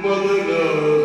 Mother love.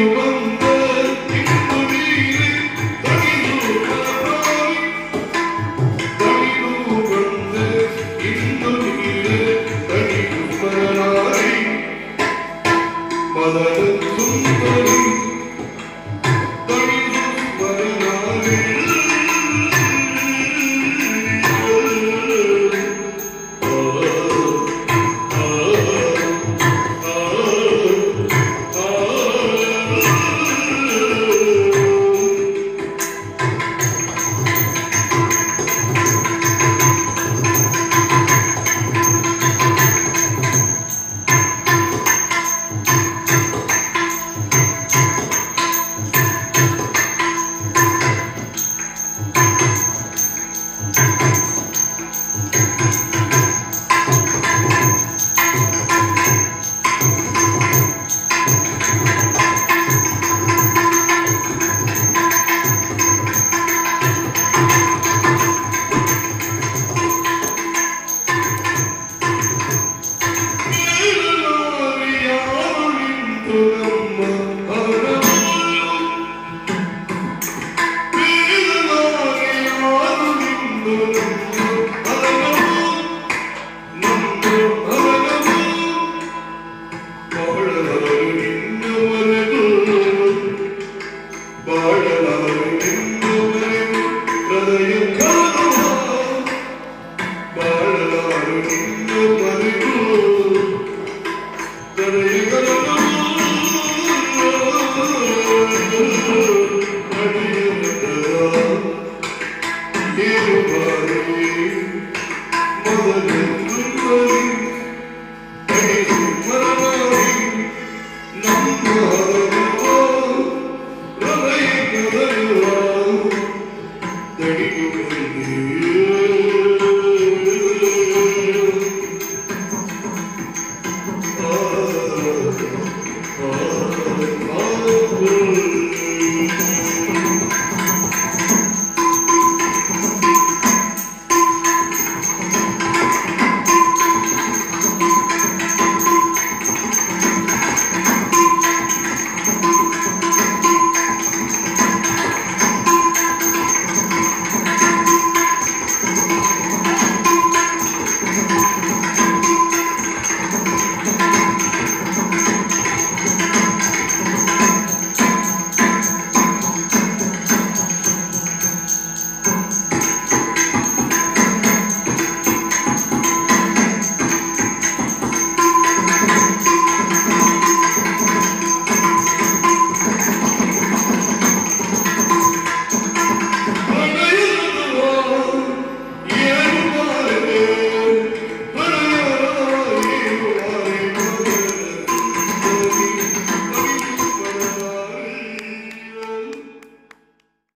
you.